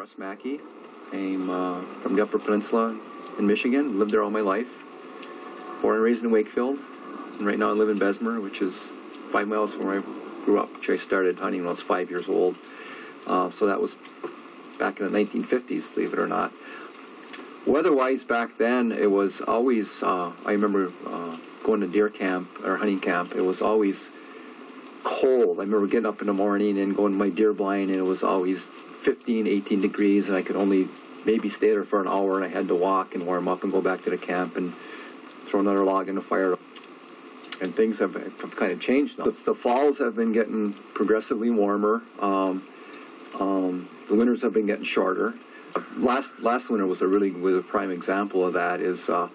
Russ Mackey. I'm uh, from the Upper Peninsula in Michigan. Lived there all my life. Born and raised in Wakefield. And right now I live in Bessemer, which is five miles from where I grew up, which I started hunting when I was five years old. Uh, so that was back in the 1950s, believe it or not. Weather-wise, back then it was always. Uh, I remember uh, going to deer camp or hunting camp. It was always cold. I remember getting up in the morning and going to my deer blind, and it was always 15, 18 degrees, and I could only maybe stay there for an hour, and I had to walk and warm up and go back to the camp and throw another log in the fire. And things have, have kind of changed now. The, the falls have been getting progressively warmer. Um, um, the winters have been getting shorter. Last last winter was a really was a prime example of that. Is uh,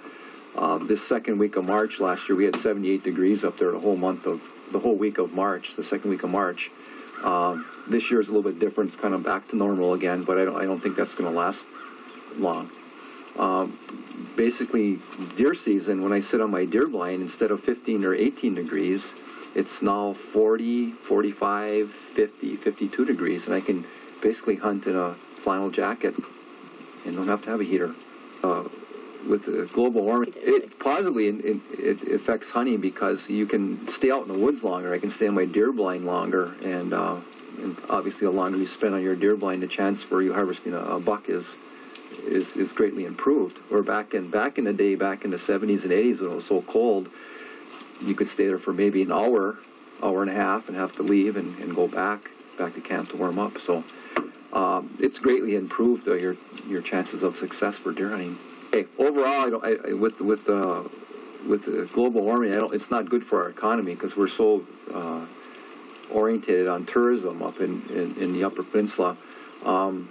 uh, this second week of March last year we had 78 degrees up there the whole month of the whole week of March, the second week of March. Um, this year is a little bit different. It's kind of back to normal again, but I don't, I don't think that's going to last long. Um, basically, deer season, when I sit on my deer blind, instead of 15 or 18 degrees, it's now 40, 45, 50, 52 degrees, and I can basically hunt in a flannel jacket and don't have to have a heater. Uh, with the global warming, it positively it, it, affects hunting because you can stay out in the woods longer. I can stay on my deer blind longer, and, uh, and obviously, the longer you spend on your deer blind, the chance for you harvesting a, a buck is is is greatly improved. Where back in back in the day, back in the 70s and 80s, when it was so cold, you could stay there for maybe an hour, hour and a half, and have to leave and, and go back back to camp to warm up. So. Um, it's greatly improved uh, your your chances of success for deer hunting. Hey, overall, I I, with with uh, with the global warming, it's not good for our economy because we're so uh, oriented on tourism up in, in, in the Upper Peninsula. Um,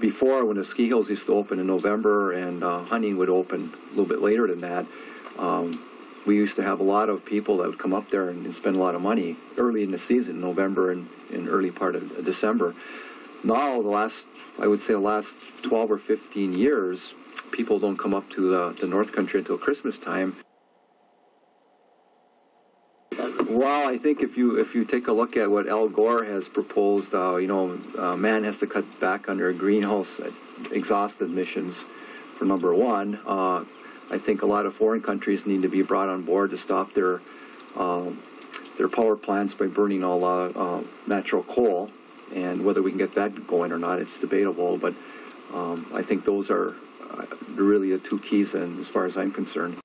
before, when the ski hills used to open in November and uh, hunting would open a little bit later than that, um, we used to have a lot of people that would come up there and, and, spend a lot of money early in the season, November and, and early part of December now the last I would say the last 12 or 15 years, people don't come up to the, the North Country until Christmas time. Well, I think if you if you take a look at what Al Gore has proposed, uh, you know, uh, man has to cut back under greenhouse exhaust emissions for number one. Uh, I think a lot of foreign countries need to be brought on board to stop their uh, their power plants by burning all uh, uh, natural coal and whether we can get that going or not, it's debatable. But um, I think those are uh, really the two keys, and as far as I'm concerned.